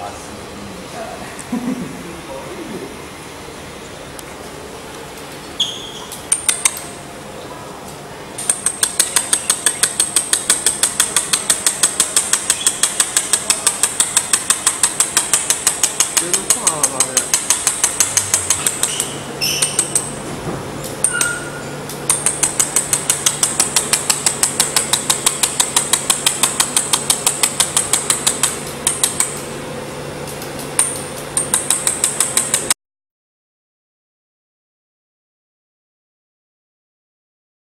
ます。